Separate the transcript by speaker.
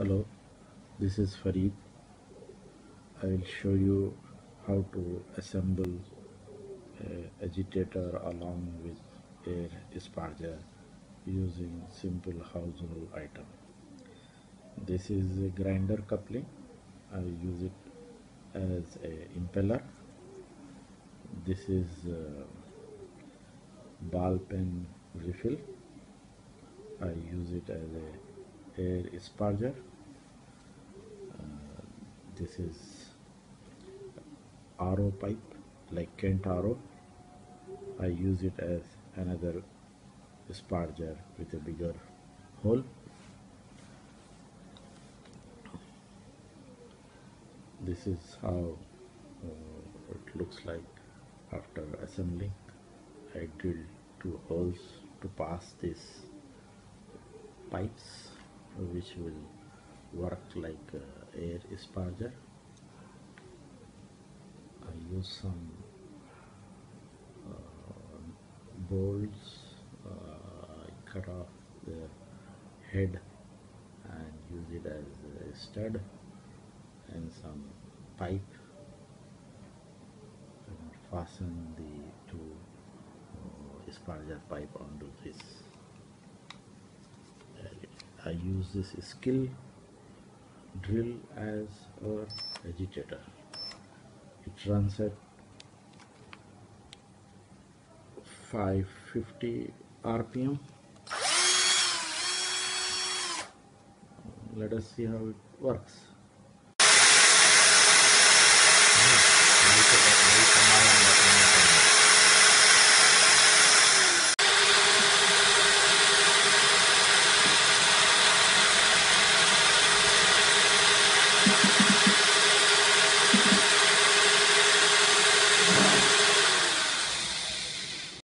Speaker 1: Hello, this is Fareed. I will show you how to assemble agitator along with air sparger using simple household item. This is a grinder coupling. I use it as a impeller. This is ball pen refill. I use it as a air sparger. Uh, this is RO pipe like Kent RO. I use it as another sparger with a bigger hole. This is how uh, it looks like after assembling. I drilled two holes to pass these pipes which will work like uh, air sparger. I use some uh, bolts, uh, I cut off the head and use it as a stud and some pipe and fasten the two uh, sparger pipe onto this. I use this Skil drill as our agitator. It runs at 550 RPM. Let us see how it works.